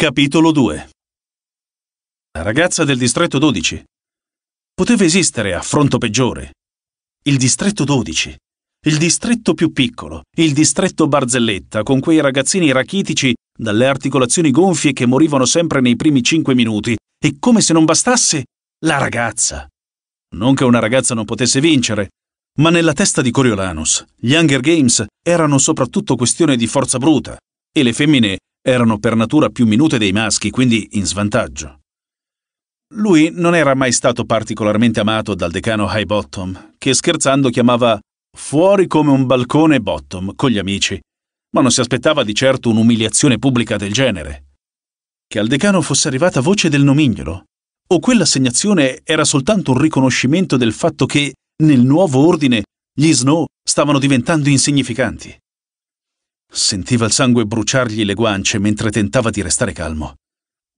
Capitolo 2 La ragazza del distretto 12. Poteva esistere affronto peggiore. Il distretto 12. Il distretto più piccolo, il distretto barzelletta, con quei ragazzini rachitici dalle articolazioni gonfie che morivano sempre nei primi cinque minuti, e come se non bastasse, la ragazza. Non che una ragazza non potesse vincere, ma nella testa di Coriolanus gli Hunger Games erano soprattutto questione di forza bruta, e le femmine erano per natura più minute dei maschi, quindi in svantaggio. Lui non era mai stato particolarmente amato dal decano Highbottom, che scherzando chiamava fuori come un balcone Bottom con gli amici, ma non si aspettava di certo un'umiliazione pubblica del genere. Che al decano fosse arrivata voce del nomignolo, o quell'assegnazione era soltanto un riconoscimento del fatto che, nel nuovo ordine, gli Snow stavano diventando insignificanti. Sentiva il sangue bruciargli le guance mentre tentava di restare calmo.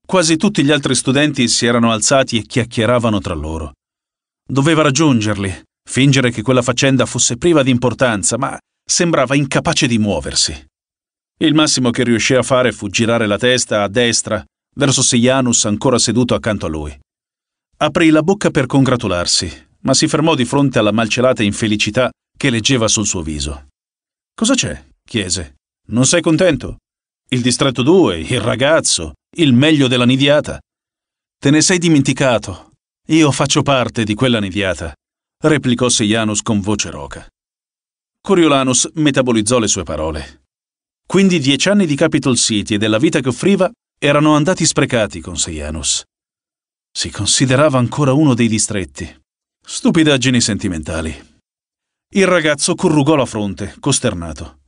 Quasi tutti gli altri studenti si erano alzati e chiacchieravano tra loro. Doveva raggiungerli, fingere che quella faccenda fosse priva di importanza, ma sembrava incapace di muoversi. Il massimo che riuscì a fare fu girare la testa a destra, verso Seianus ancora seduto accanto a lui. Aprì la bocca per congratularsi, ma si fermò di fronte alla malcelata infelicità che leggeva sul suo viso. Cosa c'è? chiese. Non sei contento? Il distretto 2, il ragazzo, il meglio della nidiata. Te ne sei dimenticato. Io faccio parte di quella nidiata, replicò Seianus con voce roca. Coriolanus metabolizzò le sue parole. Quindi dieci anni di Capitol City e della vita che offriva erano andati sprecati con Seianus. Si considerava ancora uno dei distretti. Stupidaggini sentimentali. Il ragazzo corrugò la fronte, costernato.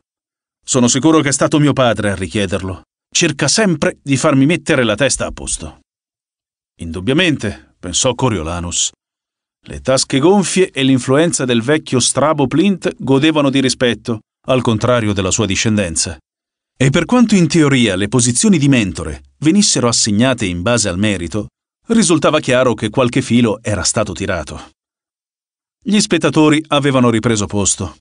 Sono sicuro che è stato mio padre a richiederlo. Cerca sempre di farmi mettere la testa a posto. Indubbiamente, pensò Coriolanus. Le tasche gonfie e l'influenza del vecchio Strabo Plint godevano di rispetto, al contrario della sua discendenza. E per quanto in teoria le posizioni di mentore venissero assegnate in base al merito, risultava chiaro che qualche filo era stato tirato. Gli spettatori avevano ripreso posto.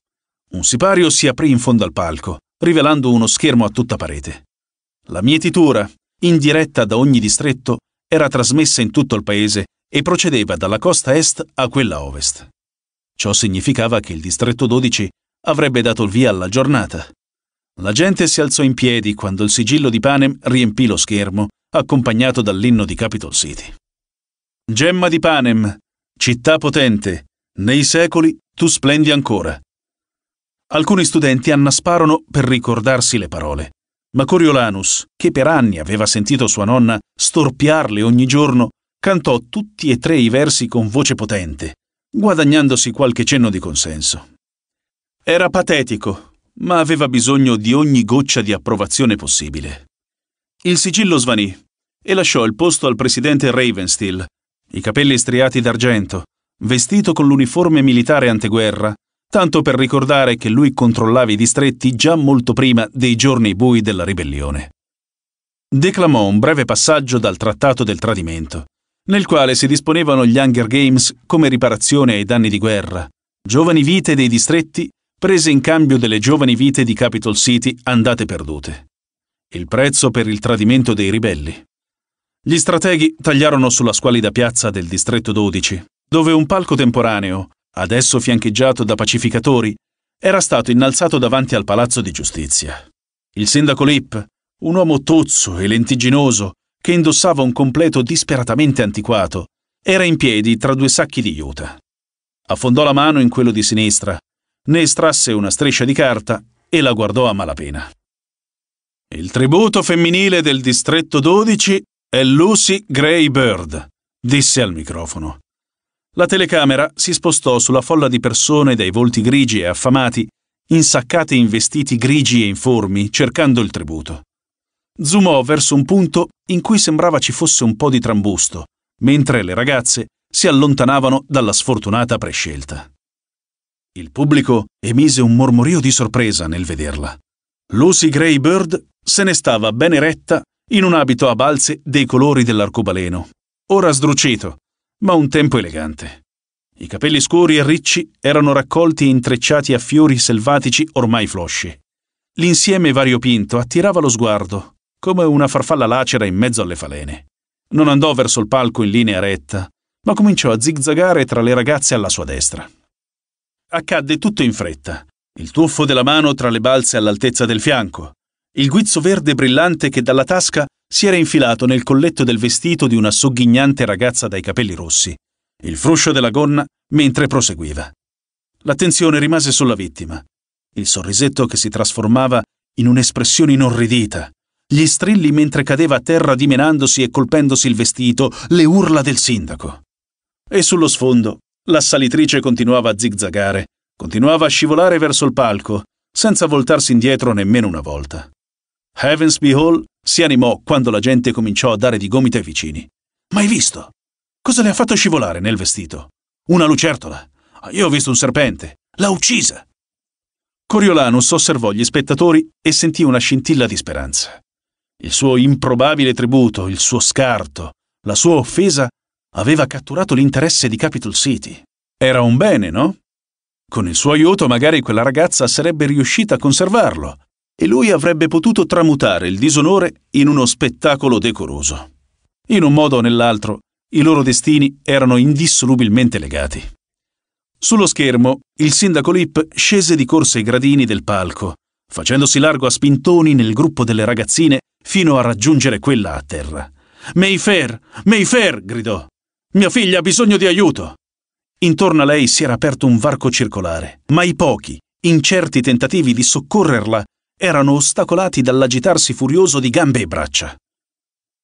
Un sipario si aprì in fondo al palco, rivelando uno schermo a tutta parete. La mietitura, in diretta da ogni distretto, era trasmessa in tutto il paese e procedeva dalla costa est a quella ovest. Ciò significava che il distretto 12 avrebbe dato il via alla giornata. La gente si alzò in piedi quando il sigillo di Panem riempì lo schermo, accompagnato dall'inno di Capitol City. Gemma di Panem, città potente, nei secoli tu splendi ancora. Alcuni studenti annasparono per ricordarsi le parole, ma Coriolanus, che per anni aveva sentito sua nonna storpiarle ogni giorno, cantò tutti e tre i versi con voce potente, guadagnandosi qualche cenno di consenso. Era patetico, ma aveva bisogno di ogni goccia di approvazione possibile. Il sigillo svanì e lasciò il posto al presidente Ravensteel, i capelli striati d'argento, vestito con l'uniforme militare anteguerra, tanto per ricordare che lui controllava i distretti già molto prima dei giorni bui della ribellione. Declamò un breve passaggio dal Trattato del Tradimento, nel quale si disponevano gli Hunger Games come riparazione ai danni di guerra, giovani vite dei distretti prese in cambio delle giovani vite di Capitol City andate perdute. Il prezzo per il tradimento dei ribelli. Gli strateghi tagliarono sulla squalida piazza del distretto 12, dove un palco temporaneo, adesso fiancheggiato da pacificatori, era stato innalzato davanti al palazzo di giustizia. Il sindaco Lip, un uomo tozzo e lentigginoso, che indossava un completo disperatamente antiquato, era in piedi tra due sacchi di juta. Affondò la mano in quello di sinistra, ne estrasse una striscia di carta e la guardò a malapena. Il tributo femminile del distretto 12 è Lucy Gray Bird, disse al microfono. La telecamera si spostò sulla folla di persone dai volti grigi e affamati, insaccate in vestiti grigi e informi, cercando il tributo. Zoomò verso un punto in cui sembrava ci fosse un po' di trambusto, mentre le ragazze si allontanavano dalla sfortunata prescelta. Il pubblico emise un mormorio di sorpresa nel vederla. Lucy Gray Bird se ne stava ben eretta in un abito a balze dei colori dell'arcobaleno, ora sdrucito, ma un tempo elegante. I capelli scuri e ricci erano raccolti e intrecciati a fiori selvatici ormai flosci. L'insieme variopinto attirava lo sguardo come una farfalla lacera in mezzo alle falene. Non andò verso il palco in linea retta, ma cominciò a zigzagare tra le ragazze alla sua destra. Accadde tutto in fretta. Il tuffo della mano tra le balze all'altezza del fianco, il guizzo verde brillante che dalla tasca si era infilato nel colletto del vestito di una sogghignante ragazza dai capelli rossi, il fruscio della gonna mentre proseguiva. L'attenzione rimase sulla vittima, il sorrisetto che si trasformava in un'espressione inorridita, gli strilli mentre cadeva a terra dimenandosi e colpendosi il vestito, le urla del sindaco. E sullo sfondo l'assalitrice continuava a zigzagare, continuava a scivolare verso il palco, senza voltarsi indietro nemmeno una volta. Heavensby Hall si animò quando la gente cominciò a dare di gomito ai vicini. Ma visto? Cosa le ha fatto scivolare nel vestito? Una lucertola. Io ho visto un serpente. L'ha uccisa. Coriolanus osservò gli spettatori e sentì una scintilla di speranza. Il suo improbabile tributo, il suo scarto, la sua offesa aveva catturato l'interesse di Capitol City. Era un bene, no? Con il suo aiuto magari quella ragazza sarebbe riuscita a conservarlo e lui avrebbe potuto tramutare il disonore in uno spettacolo decoroso. In un modo o nell'altro, i loro destini erano indissolubilmente legati. Sullo schermo, il sindaco Lip scese di corsa i gradini del palco, facendosi largo a spintoni nel gruppo delle ragazzine fino a raggiungere quella a terra. Mayfair! Mayfair! gridò. Mia figlia ha bisogno di aiuto! Intorno a lei si era aperto un varco circolare, ma i pochi, incerti tentativi di soccorrerla erano ostacolati dall'agitarsi furioso di gambe e braccia.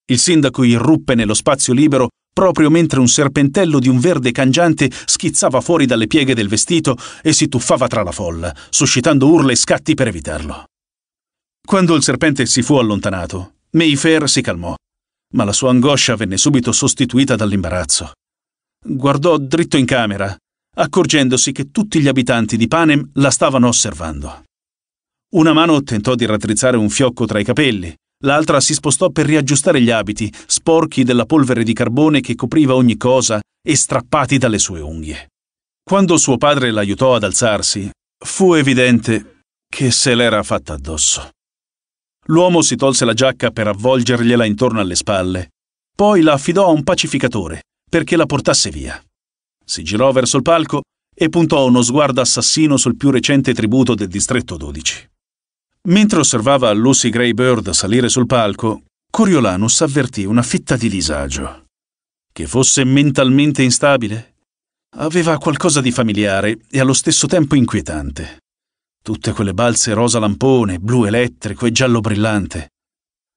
Il sindaco irruppe nello spazio libero proprio mentre un serpentello di un verde cangiante schizzava fuori dalle pieghe del vestito e si tuffava tra la folla, suscitando urla e scatti per evitarlo. Quando il serpente si fu allontanato, Mayfair si calmò, ma la sua angoscia venne subito sostituita dall'imbarazzo. Guardò dritto in camera, accorgendosi che tutti gli abitanti di Panem la stavano osservando. Una mano tentò di raddrizzare un fiocco tra i capelli, l'altra si spostò per riaggiustare gli abiti, sporchi della polvere di carbone che copriva ogni cosa e strappati dalle sue unghie. Quando suo padre l'aiutò ad alzarsi, fu evidente che se l'era fatta addosso. L'uomo si tolse la giacca per avvolgergliela intorno alle spalle, poi la affidò a un pacificatore perché la portasse via. Si girò verso il palco e puntò uno sguardo assassino sul più recente tributo del distretto 12. Mentre osservava Lucy Greybird salire sul palco, Coriolanus avvertì una fitta di disagio. Che fosse mentalmente instabile? Aveva qualcosa di familiare e allo stesso tempo inquietante. Tutte quelle balze rosa lampone, blu elettrico e giallo brillante.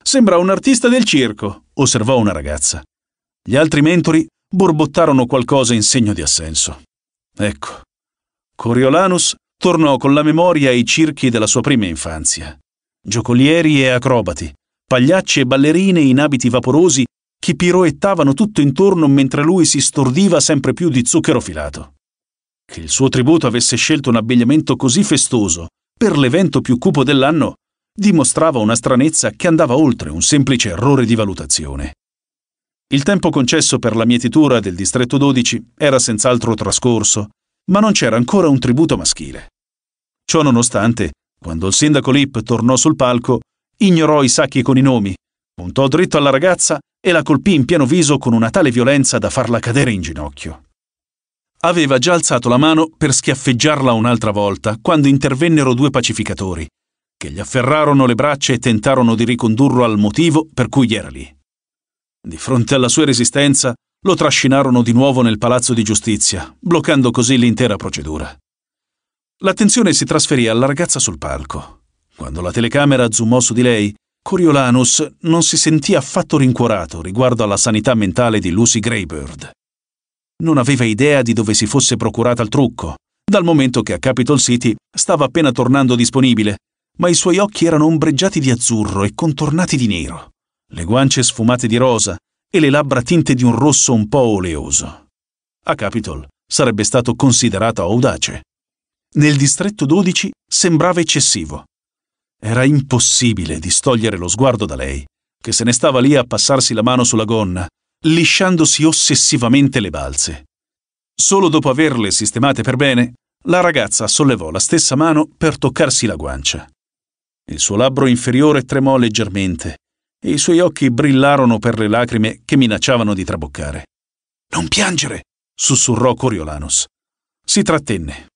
Sembra un artista del circo, osservò una ragazza. Gli altri mentori borbottarono qualcosa in segno di assenso. Ecco, Coriolanus tornò con la memoria ai circhi della sua prima infanzia. Giocolieri e acrobati, pagliacci e ballerine in abiti vaporosi che piroettavano tutto intorno mentre lui si stordiva sempre più di zucchero filato. Che il suo tributo avesse scelto un abbigliamento così festoso per l'evento più cupo dell'anno dimostrava una stranezza che andava oltre un semplice errore di valutazione. Il tempo concesso per la mietitura del distretto 12 era senz'altro trascorso ma non c'era ancora un tributo maschile. Ciò nonostante, quando il sindaco Lip tornò sul palco, ignorò i sacchi con i nomi, puntò dritto alla ragazza e la colpì in pieno viso con una tale violenza da farla cadere in ginocchio. Aveva già alzato la mano per schiaffeggiarla un'altra volta quando intervennero due pacificatori, che gli afferrarono le braccia e tentarono di ricondurlo al motivo per cui era lì. Di fronte alla sua resistenza, lo trascinarono di nuovo nel palazzo di giustizia, bloccando così l'intera procedura. L'attenzione si trasferì alla ragazza sul palco. Quando la telecamera zoomò su di lei, Coriolanus non si sentì affatto rincuorato riguardo alla sanità mentale di Lucy Greybird. Non aveva idea di dove si fosse procurata il trucco, dal momento che a Capitol City stava appena tornando disponibile, ma i suoi occhi erano ombreggiati di azzurro e contornati di nero, le guance sfumate di rosa e le labbra tinte di un rosso un po' oleoso. A Capitol sarebbe stato considerato audace. Nel distretto 12 sembrava eccessivo. Era impossibile distogliere lo sguardo da lei, che se ne stava lì a passarsi la mano sulla gonna, lisciandosi ossessivamente le balze. Solo dopo averle sistemate per bene, la ragazza sollevò la stessa mano per toccarsi la guancia. Il suo labbro inferiore tremò leggermente e i suoi occhi brillarono per le lacrime che minacciavano di traboccare. Non piangere! sussurrò Coriolanus. Si trattenne.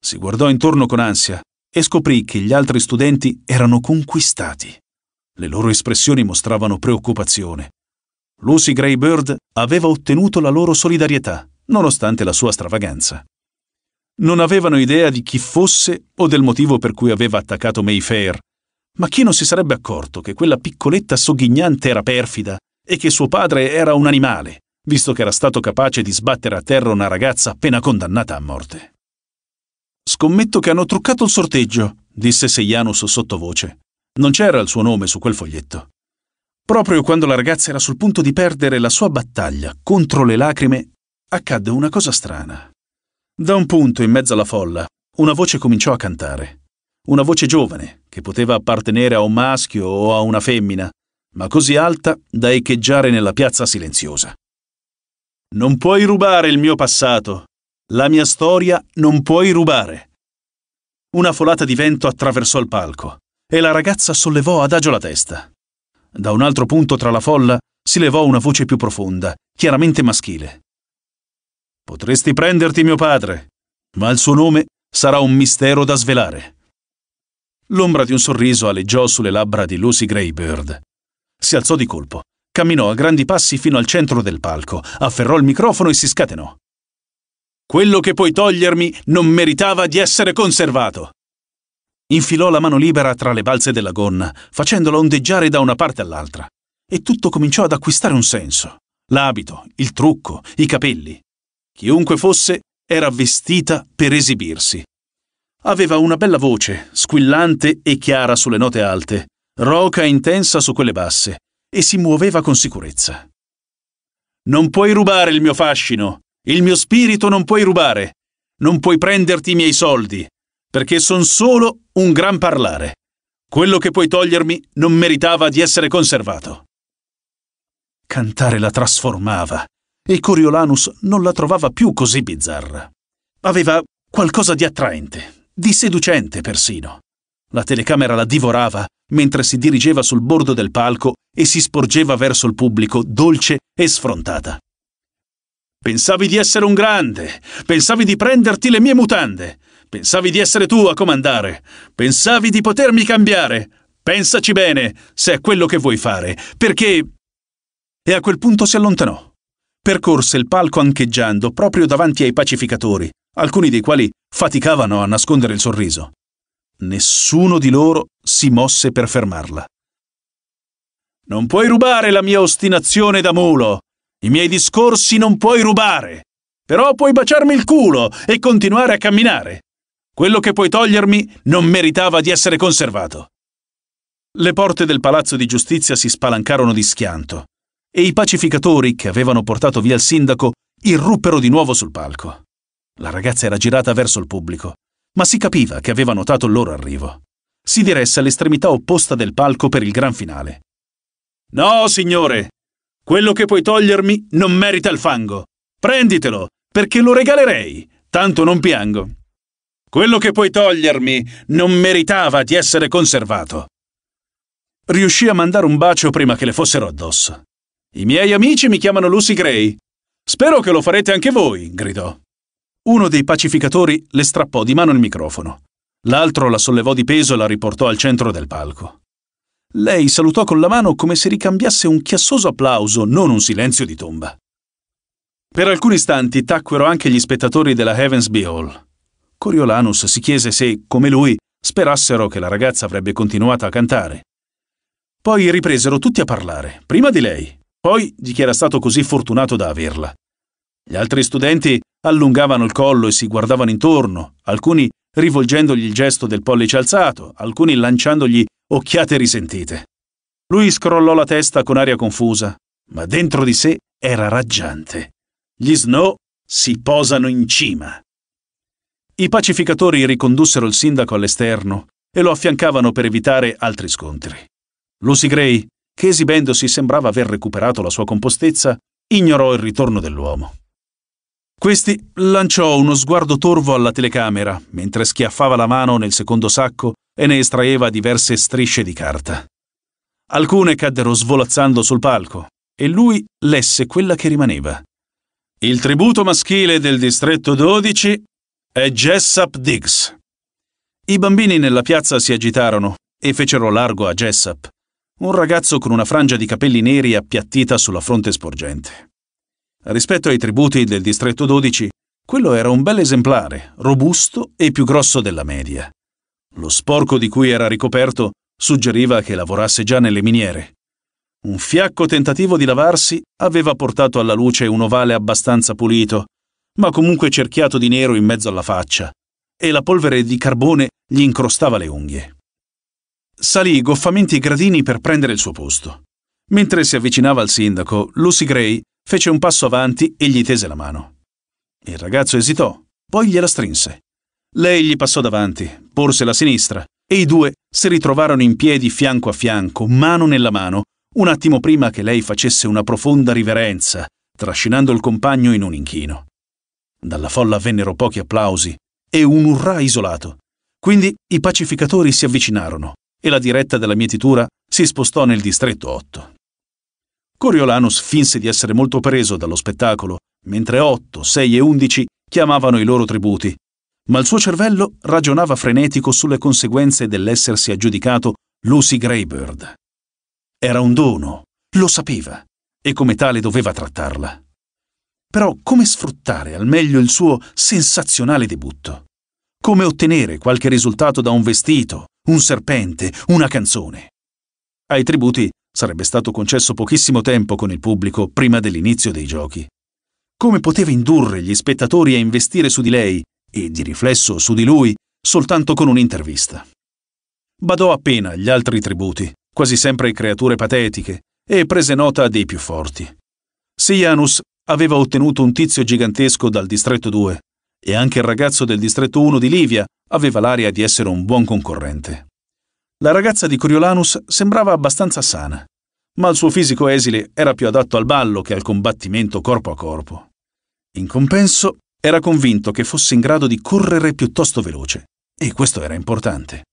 Si guardò intorno con ansia e scoprì che gli altri studenti erano conquistati. Le loro espressioni mostravano preoccupazione. Lucy Greybird aveva ottenuto la loro solidarietà, nonostante la sua stravaganza. Non avevano idea di chi fosse o del motivo per cui aveva attaccato Mayfair, ma chi non si sarebbe accorto che quella piccoletta sogghignante era perfida e che suo padre era un animale, visto che era stato capace di sbattere a terra una ragazza appena condannata a morte. Scommetto che hanno truccato il sorteggio, disse Seianus sottovoce. Non c'era il suo nome su quel foglietto. Proprio quando la ragazza era sul punto di perdere la sua battaglia contro le lacrime, accadde una cosa strana. Da un punto in mezzo alla folla, una voce cominciò a cantare. Una voce giovane, che poteva appartenere a un maschio o a una femmina, ma così alta da echeggiare nella piazza silenziosa. Non puoi rubare il mio passato. La mia storia non puoi rubare. Una folata di vento attraversò il palco e la ragazza sollevò adagio la testa. Da un altro punto tra la folla si levò una voce più profonda, chiaramente maschile. Potresti prenderti mio padre, ma il suo nome sarà un mistero da svelare. L'ombra di un sorriso aleggiò sulle labbra di Lucy Greybird. Si alzò di colpo, camminò a grandi passi fino al centro del palco, afferrò il microfono e si scatenò. Quello che puoi togliermi non meritava di essere conservato. Infilò la mano libera tra le balze della gonna, facendola ondeggiare da una parte all'altra, e tutto cominciò ad acquistare un senso. L'abito, il trucco, i capelli. Chiunque fosse, era vestita per esibirsi. Aveva una bella voce, squillante e chiara sulle note alte, roca e intensa su quelle basse, e si muoveva con sicurezza. Non puoi rubare il mio fascino, il mio spirito non puoi rubare, non puoi prenderti i miei soldi, perché son solo un gran parlare. Quello che puoi togliermi non meritava di essere conservato. Cantare la trasformava, e Coriolanus non la trovava più così bizzarra. Aveva qualcosa di attraente, di seducente persino. La telecamera la divorava mentre si dirigeva sul bordo del palco e si sporgeva verso il pubblico dolce e sfrontata. Pensavi di essere un grande, pensavi di prenderti le mie mutande, Pensavi di essere tu a comandare. Pensavi di potermi cambiare. Pensaci bene, se è quello che vuoi fare, perché... E a quel punto si allontanò. Percorse il palco ancheggiando proprio davanti ai pacificatori, alcuni dei quali faticavano a nascondere il sorriso. Nessuno di loro si mosse per fermarla. Non puoi rubare la mia ostinazione da mulo. I miei discorsi non puoi rubare. Però puoi baciarmi il culo e continuare a camminare. Quello che puoi togliermi non meritava di essere conservato. Le porte del palazzo di giustizia si spalancarono di schianto e i pacificatori che avevano portato via il sindaco irruppero di nuovo sul palco. La ragazza era girata verso il pubblico, ma si capiva che aveva notato il loro arrivo. Si diresse all'estremità opposta del palco per il gran finale. No, signore! Quello che puoi togliermi non merita il fango. Prenditelo, perché lo regalerei, tanto non piango. Quello che puoi togliermi non meritava di essere conservato. Riuscì a mandare un bacio prima che le fossero addosso. I miei amici mi chiamano Lucy Gray. Spero che lo farete anche voi, gridò. Uno dei pacificatori le strappò di mano il microfono. L'altro la sollevò di peso e la riportò al centro del palco. Lei salutò con la mano come se ricambiasse un chiassoso applauso, non un silenzio di tomba. Per alcuni istanti tacquero anche gli spettatori della Heavensby Hall. Coriolanus si chiese se, come lui, sperassero che la ragazza avrebbe continuato a cantare. Poi ripresero tutti a parlare, prima di lei, poi di chi era stato così fortunato da averla. Gli altri studenti allungavano il collo e si guardavano intorno, alcuni rivolgendogli il gesto del pollice alzato, alcuni lanciandogli occhiate risentite. Lui scrollò la testa con aria confusa, ma dentro di sé era raggiante. Gli Snow si posano in cima. I pacificatori ricondussero il sindaco all'esterno e lo affiancavano per evitare altri scontri. Lucy Gray, che esibendosi sembrava aver recuperato la sua compostezza, ignorò il ritorno dell'uomo. Questi lanciò uno sguardo torvo alla telecamera mentre schiaffava la mano nel secondo sacco e ne estraeva diverse strisce di carta. Alcune caddero svolazzando sul palco e lui lesse quella che rimaneva. Il tributo maschile del distretto 12 è Jessup Diggs. I bambini nella piazza si agitarono e fecero largo a Jessup, un ragazzo con una frangia di capelli neri appiattita sulla fronte sporgente. Rispetto ai tributi del distretto 12, quello era un bel esemplare, robusto e più grosso della media. Lo sporco di cui era ricoperto suggeriva che lavorasse già nelle miniere. Un fiacco tentativo di lavarsi aveva portato alla luce un ovale abbastanza pulito, ma comunque cerchiato di nero in mezzo alla faccia, e la polvere di carbone gli incrostava le unghie. Salì goffamente i gradini per prendere il suo posto. Mentre si avvicinava al sindaco, Lucy Gray fece un passo avanti e gli tese la mano. Il ragazzo esitò, poi gliela strinse. Lei gli passò davanti, porse la sinistra, e i due si ritrovarono in piedi fianco a fianco, mano nella mano, un attimo prima che lei facesse una profonda riverenza, trascinando il compagno in un inchino. Dalla folla vennero pochi applausi e un urrà isolato. Quindi i pacificatori si avvicinarono e la diretta della mietitura si spostò nel distretto 8. Coriolanus finse di essere molto preso dallo spettacolo, mentre 8, 6 e 11 chiamavano i loro tributi, ma il suo cervello ragionava frenetico sulle conseguenze dell'essersi aggiudicato Lucy Greybird. Era un dono, lo sapeva, e come tale doveva trattarla. Però come sfruttare al meglio il suo sensazionale debutto? Come ottenere qualche risultato da un vestito, un serpente, una canzone? Ai tributi sarebbe stato concesso pochissimo tempo con il pubblico prima dell'inizio dei giochi. Come poteva indurre gli spettatori a investire su di lei e di riflesso su di lui soltanto con un'intervista? Badò appena agli altri tributi, quasi sempre creature patetiche, e prese nota dei più forti. Seianus aveva ottenuto un tizio gigantesco dal distretto 2 e anche il ragazzo del distretto 1 di Livia aveva l'aria di essere un buon concorrente. La ragazza di Coriolanus sembrava abbastanza sana, ma il suo fisico esile era più adatto al ballo che al combattimento corpo a corpo. In compenso, era convinto che fosse in grado di correre piuttosto veloce, e questo era importante.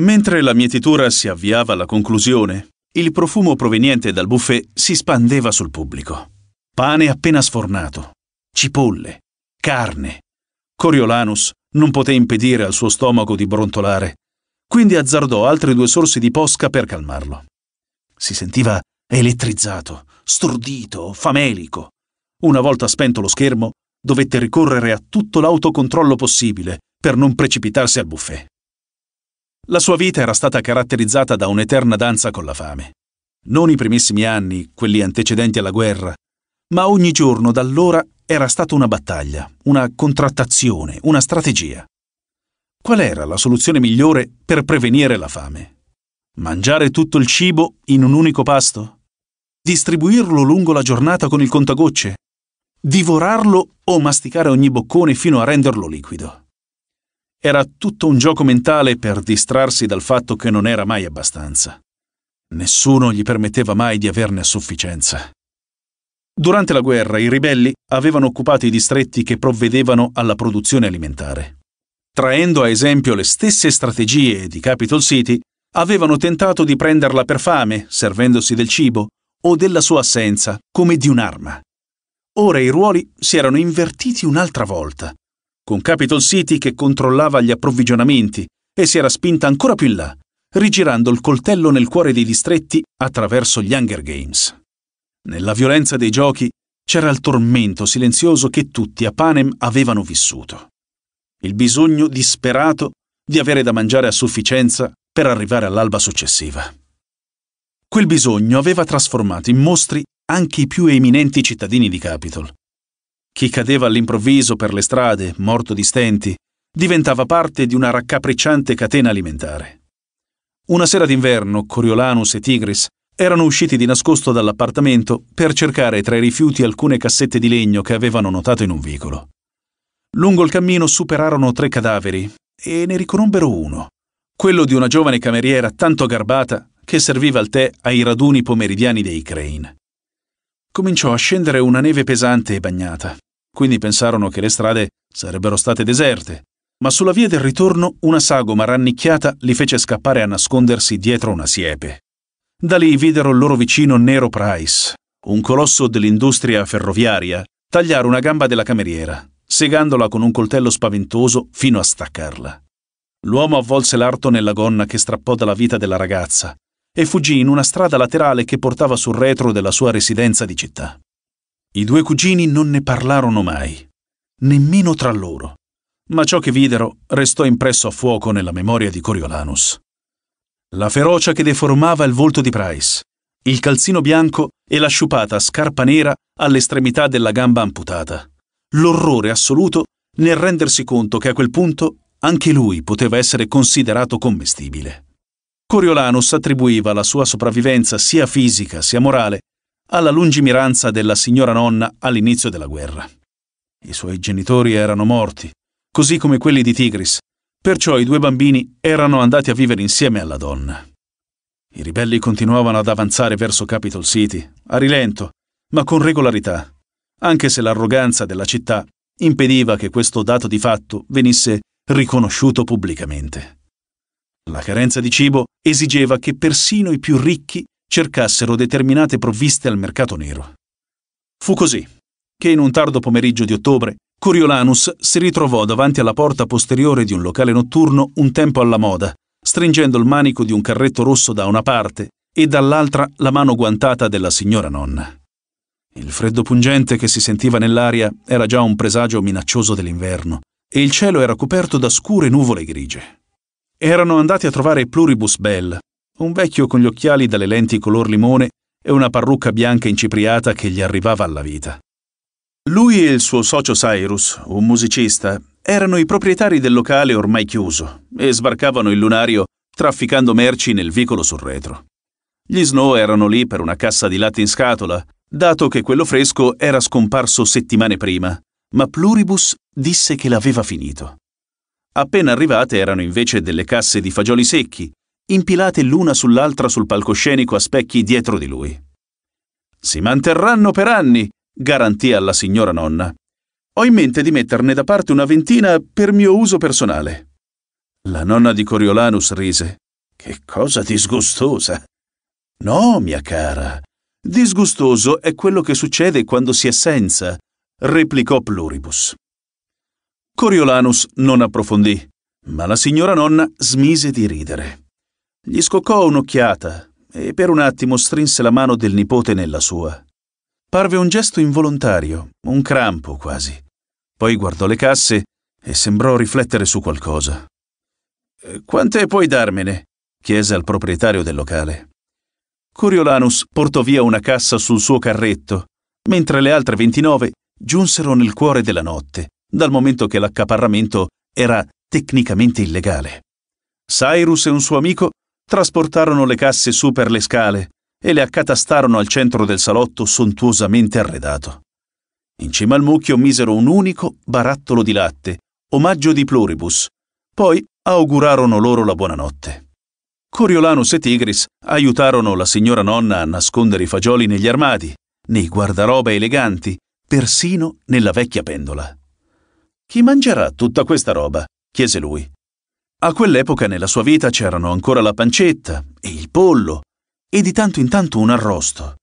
Mentre la mietitura si avviava alla conclusione, il profumo proveniente dal buffet si spandeva sul pubblico. Pane appena sfornato, cipolle, carne. Coriolanus non poté impedire al suo stomaco di brontolare quindi azzardò altri due sorsi di posca per calmarlo. Si sentiva elettrizzato, stordito, famelico. Una volta spento lo schermo, dovette ricorrere a tutto l'autocontrollo possibile per non precipitarsi al buffet. La sua vita era stata caratterizzata da un'eterna danza con la fame. Non i primissimi anni, quelli antecedenti alla guerra, ma ogni giorno da allora era stata una battaglia, una contrattazione, una strategia. Qual era la soluzione migliore per prevenire la fame? Mangiare tutto il cibo in un unico pasto? Distribuirlo lungo la giornata con il contagocce? Divorarlo o masticare ogni boccone fino a renderlo liquido? Era tutto un gioco mentale per distrarsi dal fatto che non era mai abbastanza. Nessuno gli permetteva mai di averne a sufficienza. Durante la guerra i ribelli avevano occupato i distretti che provvedevano alla produzione alimentare traendo a esempio le stesse strategie di Capitol City, avevano tentato di prenderla per fame, servendosi del cibo, o della sua assenza, come di un'arma. Ora i ruoli si erano invertiti un'altra volta, con Capitol City che controllava gli approvvigionamenti e si era spinta ancora più in là, rigirando il coltello nel cuore dei distretti attraverso gli Hunger Games. Nella violenza dei giochi c'era il tormento silenzioso che tutti a Panem avevano vissuto il bisogno disperato di avere da mangiare a sufficienza per arrivare all'alba successiva. Quel bisogno aveva trasformato in mostri anche i più eminenti cittadini di Capitol. Chi cadeva all'improvviso per le strade, morto di stenti, diventava parte di una raccapricciante catena alimentare. Una sera d'inverno, Coriolanus e Tigris erano usciti di nascosto dall'appartamento per cercare tra i rifiuti alcune cassette di legno che avevano notato in un vicolo. Lungo il cammino superarono tre cadaveri e ne riconobbero uno, quello di una giovane cameriera tanto garbata che serviva il tè ai raduni pomeridiani dei Crane. Cominciò a scendere una neve pesante e bagnata, quindi pensarono che le strade sarebbero state deserte, ma sulla via del ritorno una sagoma rannicchiata li fece scappare a nascondersi dietro una siepe. Da lì videro il loro vicino Nero Price, un colosso dell'industria ferroviaria, tagliare una gamba della cameriera, segandola con un coltello spaventoso fino a staccarla. L'uomo avvolse l'arto nella gonna che strappò dalla vita della ragazza e fuggì in una strada laterale che portava sul retro della sua residenza di città. I due cugini non ne parlarono mai, nemmeno tra loro, ma ciò che videro restò impresso a fuoco nella memoria di Coriolanus. La ferocia che deformava il volto di Price, il calzino bianco e la sciupata scarpa nera all'estremità della gamba amputata. L'orrore assoluto nel rendersi conto che a quel punto anche lui poteva essere considerato commestibile. Coriolanus attribuiva la sua sopravvivenza sia fisica sia morale alla lungimiranza della signora nonna all'inizio della guerra. I suoi genitori erano morti, così come quelli di Tigris, Perciò i due bambini erano andati a vivere insieme alla donna. I ribelli continuavano ad avanzare verso Capitol City, a rilento, ma con regolarità, anche se l'arroganza della città impediva che questo dato di fatto venisse riconosciuto pubblicamente. La carenza di cibo esigeva che persino i più ricchi cercassero determinate provviste al mercato nero. Fu così che in un tardo pomeriggio di ottobre Coriolanus si ritrovò davanti alla porta posteriore di un locale notturno un tempo alla moda, stringendo il manico di un carretto rosso da una parte e dall'altra la mano guantata della signora nonna. Il freddo pungente che si sentiva nell'aria era già un presagio minaccioso dell'inverno e il cielo era coperto da scure nuvole grigie. Erano andati a trovare Pluribus Bell, un vecchio con gli occhiali dalle lenti color limone e una parrucca bianca incipriata che gli arrivava alla vita. Lui e il suo socio Cyrus, un musicista, erano i proprietari del locale ormai chiuso e sbarcavano il lunario trafficando merci nel vicolo sul retro. Gli Snow erano lì per una cassa di latte in scatola, dato che quello fresco era scomparso settimane prima, ma Pluribus disse che l'aveva finito. Appena arrivate erano invece delle casse di fagioli secchi, impilate l'una sull'altra sul palcoscenico a specchi dietro di lui. Si manterranno per anni, garantì alla signora nonna. Ho in mente di metterne da parte una ventina per mio uso personale. La nonna di Coriolanus rise. Che cosa disgustosa. No, mia cara. Disgustoso è quello che succede quando si è senza, replicò Pluribus. Coriolanus non approfondì, ma la signora nonna smise di ridere. Gli scoccò un'occhiata e per un attimo strinse la mano del nipote nella sua. Parve un gesto involontario, un crampo quasi. Poi guardò le casse e sembrò riflettere su qualcosa. Eh, quante puoi darmene? chiese al proprietario del locale. Coriolanus portò via una cassa sul suo carretto, mentre le altre 29 giunsero nel cuore della notte, dal momento che l'accaparramento era tecnicamente illegale. Cyrus e un suo amico trasportarono le casse su per le scale e le accatastarono al centro del salotto sontuosamente arredato. In cima al mucchio misero un unico barattolo di latte, omaggio di pluribus. Poi augurarono loro la buonanotte. Coriolanus e Tigris aiutarono la signora nonna a nascondere i fagioli negli armadi, nei guardaroba eleganti, persino nella vecchia pendola. Chi mangerà tutta questa roba? chiese lui. A quell'epoca nella sua vita c'erano ancora la pancetta e il pollo e di tanto in tanto un arrosto.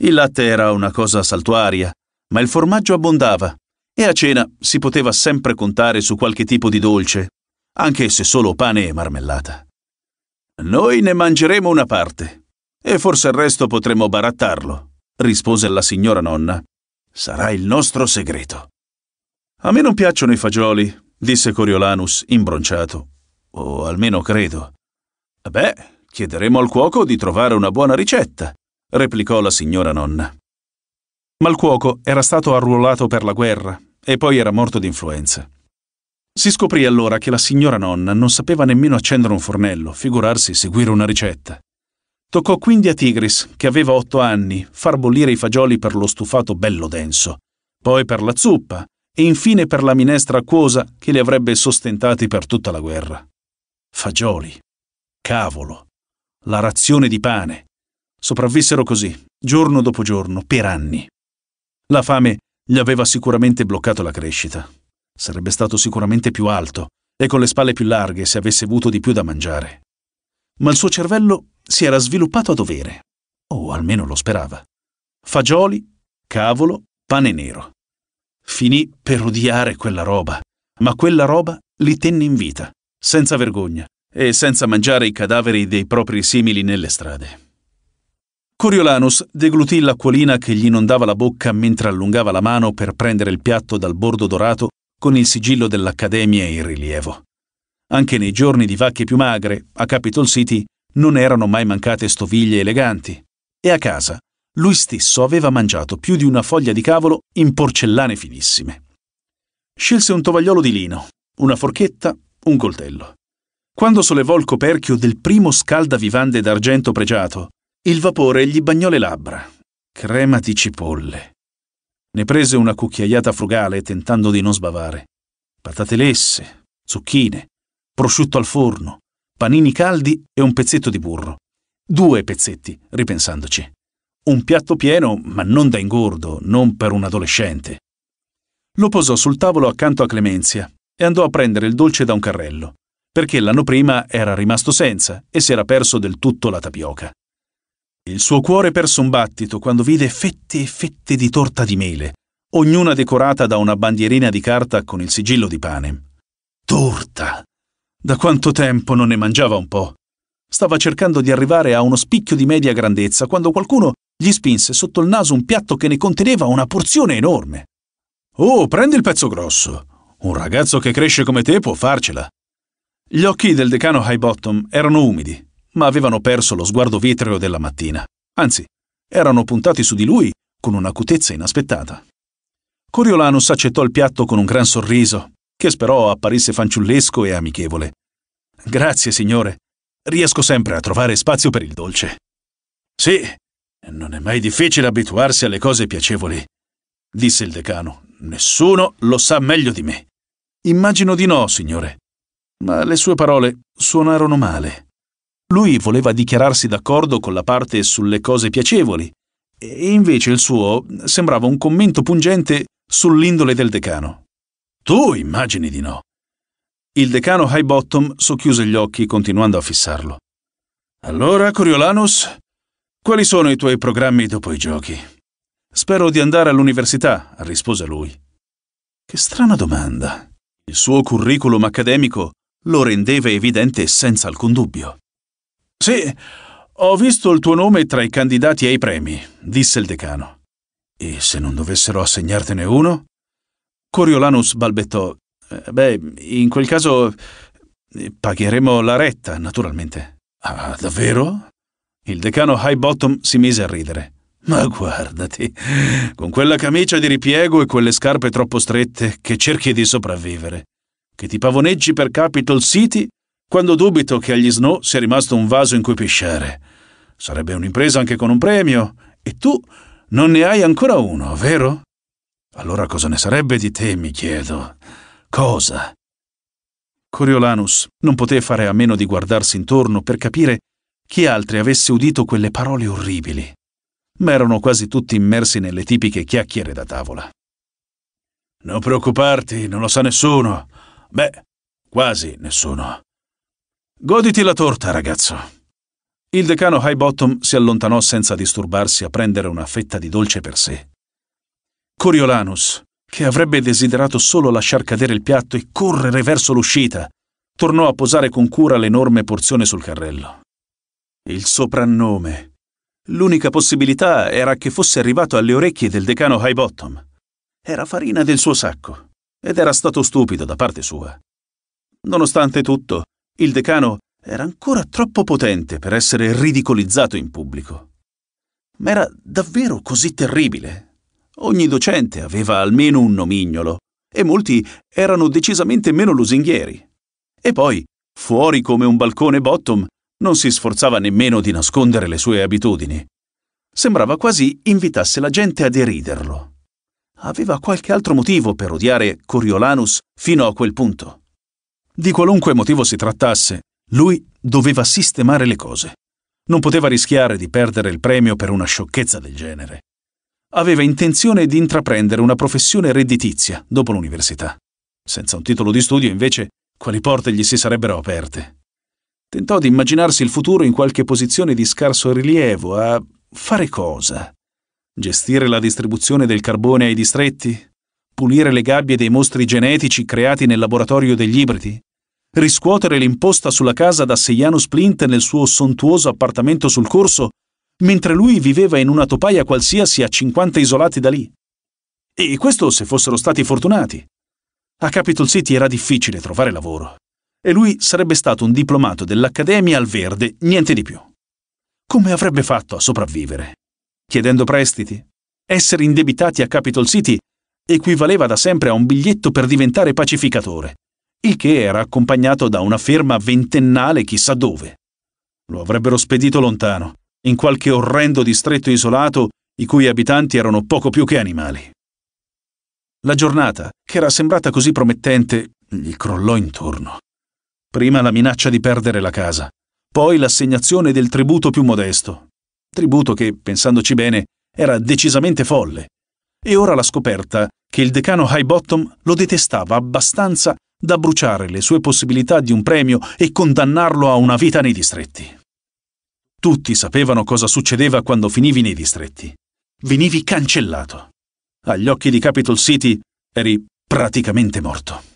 Il latte era una cosa saltuaria, ma il formaggio abbondava e a cena si poteva sempre contare su qualche tipo di dolce, anche se solo pane e marmellata. Noi ne mangeremo una parte e forse il resto potremo barattarlo, rispose la signora nonna. Sarà il nostro segreto. A me non piacciono i fagioli, disse Coriolanus, imbronciato. O almeno credo. Beh, Chiederemo al cuoco di trovare una buona ricetta, replicò la signora nonna. Ma il cuoco era stato arruolato per la guerra e poi era morto d'influenza. Si scoprì allora che la signora nonna non sapeva nemmeno accendere un fornello, figurarsi seguire una ricetta. Toccò quindi a Tigris, che aveva otto anni, far bollire i fagioli per lo stufato bello denso, poi per la zuppa e infine per la minestra acquosa che li avrebbe sostentati per tutta la guerra. Fagioli. Cavolo la razione di pane. Sopravvissero così, giorno dopo giorno, per anni. La fame gli aveva sicuramente bloccato la crescita. Sarebbe stato sicuramente più alto e con le spalle più larghe se avesse avuto di più da mangiare. Ma il suo cervello si era sviluppato a dovere, o almeno lo sperava. Fagioli, cavolo, pane nero. Finì per odiare quella roba, ma quella roba li tenne in vita, senza vergogna e senza mangiare i cadaveri dei propri simili nelle strade. Coriolanus deglutì l'acquolina che gli inondava la bocca mentre allungava la mano per prendere il piatto dal bordo dorato con il sigillo dell'Accademia in rilievo. Anche nei giorni di vacche più magre, a Capitol City, non erano mai mancate stoviglie eleganti. E a casa, lui stesso aveva mangiato più di una foglia di cavolo in porcellane finissime. Scelse un tovagliolo di lino, una forchetta, un coltello. Quando sollevò il coperchio del primo scaldavivande d'argento pregiato, il vapore gli bagnò le labbra. Crema di cipolle. Ne prese una cucchiaiata frugale tentando di non sbavare. Patate lesse, zucchine, prosciutto al forno, panini caldi e un pezzetto di burro. Due pezzetti, ripensandoci. Un piatto pieno, ma non da ingordo, non per un adolescente. Lo posò sul tavolo accanto a Clemenzia e andò a prendere il dolce da un carrello, perché l'anno prima era rimasto senza e si era perso del tutto la tapioca. Il suo cuore perse un battito quando vide fette e fette di torta di mele, ognuna decorata da una bandierina di carta con il sigillo di pane. Torta! Da quanto tempo non ne mangiava un po'? Stava cercando di arrivare a uno spicchio di media grandezza quando qualcuno gli spinse sotto il naso un piatto che ne conteneva una porzione enorme. Oh, prendi il pezzo grosso. Un ragazzo che cresce come te può farcela. Gli occhi del decano Highbottom erano umidi ma avevano perso lo sguardo vitreo della mattina. Anzi, erano puntati su di lui con un'acutezza inaspettata. Coriolanus accettò il piatto con un gran sorriso, che sperò apparisse fanciullesco e amichevole. Grazie, signore. Riesco sempre a trovare spazio per il dolce. Sì, non è mai difficile abituarsi alle cose piacevoli, disse il decano. Nessuno lo sa meglio di me. Immagino di no, signore. Ma le sue parole suonarono male. Lui voleva dichiararsi d'accordo con la parte sulle cose piacevoli, e invece il suo sembrava un commento pungente sull'indole del decano. Tu immagini di no. Il decano Highbottom socchiuse gli occhi continuando a fissarlo. Allora, Coriolanus, quali sono i tuoi programmi dopo i giochi? Spero di andare all'università, rispose lui. Che strana domanda. Il suo curriculum accademico lo rendeva evidente senza alcun dubbio. Sì, ho visto il tuo nome tra i candidati ai premi, disse il decano. E se non dovessero assegnartene uno? Coriolanus balbettò. Eh, beh, in quel caso eh, pagheremo la retta, naturalmente. Ah, davvero? Il decano Highbottom si mise a ridere. Ma guardati, con quella camicia di ripiego e quelle scarpe troppo strette che cerchi di sopravvivere, che ti pavoneggi per Capitol City quando dubito che agli Snow sia rimasto un vaso in cui pisciare. Sarebbe un'impresa anche con un premio, e tu non ne hai ancora uno, vero? Allora cosa ne sarebbe di te, mi chiedo? Cosa? Coriolanus non poté fare a meno di guardarsi intorno per capire chi altri avesse udito quelle parole orribili, ma erano quasi tutti immersi nelle tipiche chiacchiere da tavola. Non preoccuparti, non lo sa nessuno. Beh, quasi nessuno. Goditi la torta, ragazzo. Il decano Highbottom si allontanò senza disturbarsi a prendere una fetta di dolce per sé. Coriolanus, che avrebbe desiderato solo lasciar cadere il piatto e correre verso l'uscita, tornò a posare con cura l'enorme porzione sul carrello. Il soprannome. L'unica possibilità era che fosse arrivato alle orecchie del decano Highbottom. Era farina del suo sacco, ed era stato stupido da parte sua. Nonostante tutto, il decano era ancora troppo potente per essere ridicolizzato in pubblico. Ma era davvero così terribile? Ogni docente aveva almeno un nomignolo e molti erano decisamente meno lusinghieri. E poi, fuori come un balcone bottom, non si sforzava nemmeno di nascondere le sue abitudini. Sembrava quasi invitasse la gente a deriderlo. Aveva qualche altro motivo per odiare Coriolanus fino a quel punto. Di qualunque motivo si trattasse, lui doveva sistemare le cose. Non poteva rischiare di perdere il premio per una sciocchezza del genere. Aveva intenzione di intraprendere una professione redditizia dopo l'università. Senza un titolo di studio, invece, quali porte gli si sarebbero aperte? Tentò di immaginarsi il futuro in qualche posizione di scarso rilievo, a fare cosa? Gestire la distribuzione del carbone ai distretti? Pulire le gabbie dei mostri genetici creati nel laboratorio degli ibridi? Riscuotere l'imposta sulla casa da Seiano Splint nel suo sontuoso appartamento sul corso, mentre lui viveva in una topaia qualsiasi a 50 isolati da lì? E questo se fossero stati fortunati. A Capitol City era difficile trovare lavoro e lui sarebbe stato un diplomato dell'Accademia al Verde, niente di più. Come avrebbe fatto a sopravvivere? Chiedendo prestiti? Essere indebitati a Capitol City equivaleva da sempre a un biglietto per diventare pacificatore, il che era accompagnato da una ferma ventennale chissà dove. Lo avrebbero spedito lontano, in qualche orrendo distretto isolato i cui abitanti erano poco più che animali. La giornata, che era sembrata così promettente, gli crollò intorno. Prima la minaccia di perdere la casa, poi l'assegnazione del tributo più modesto. Tributo che, pensandoci bene, era decisamente folle. E ora la scoperta che il decano Highbottom lo detestava abbastanza da bruciare le sue possibilità di un premio e condannarlo a una vita nei distretti. Tutti sapevano cosa succedeva quando finivi nei distretti. Venivi cancellato agli occhi di Capitol City eri praticamente morto.